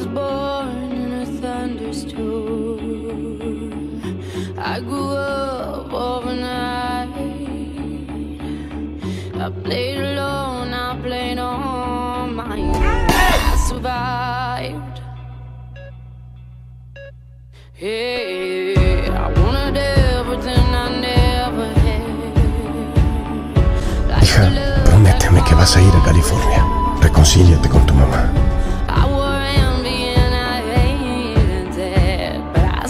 was born in a thunderstorm. I grew up overnight. I played alone, I played on my own. I survived. Hey, I wanted everything I never had. Like Hija, prométeme que vas a ir a California. Reconcíliate con tu mamá.